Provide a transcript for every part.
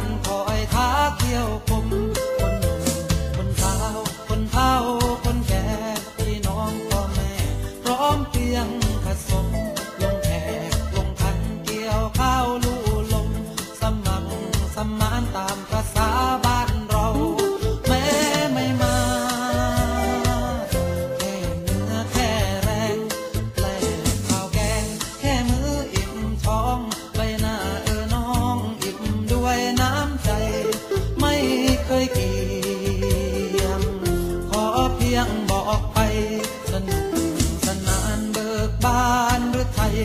านคอยขาเที่ยวคมคนหนุ่มคนสาวคนเฒ่าคนแก่พี่น้องพ่อแม่ พร้อมเพียงผสมลงแขกลงขันเกี่ยวข้าวลู่ลมสมั่งสมานตามภาษา สนุกสนานเบิกบานหรือไทย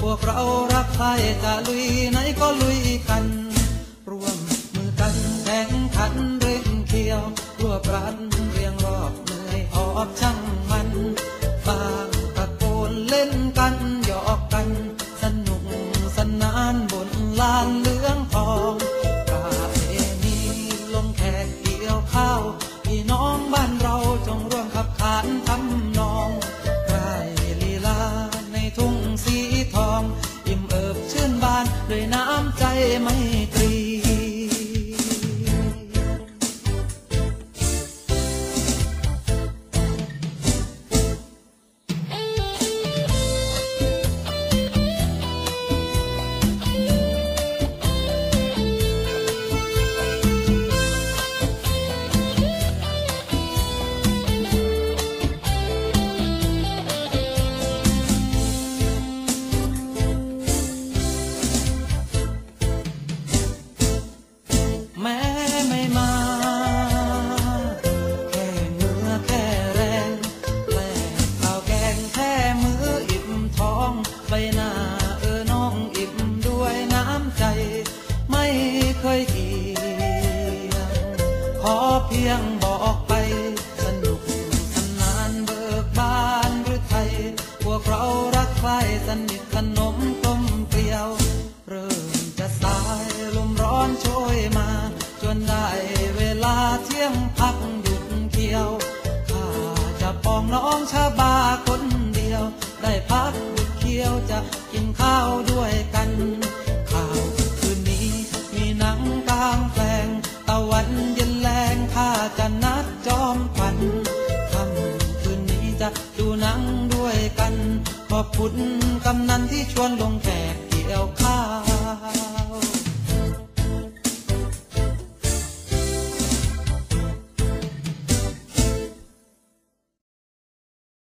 พวกเรารับใครจะลุยไหนก็ลุยกัน รวมมือกันแข่งขันเร่งเคียวรัวปรันเรียงรอบเหนื่อยหอบช่างมันบางตะโกนเล่นกันำใยเกี่ยงขอเพียงบอกไป สนุกสนานเบิกบานหรือไทย พวกเรารักใครสนิทสนมกลมเกลียว เริ่มจะสายลมร้อนโชยมา จนได้เวลาเที่ยงพักหยุดเที่ยวข้าจะปองน้องชาบาคนเดียว ได้พักหยุดเคี้ยวจะกินข้าว อบคุณกำนันที่ชวนลงแขกเกี่ยวข้าว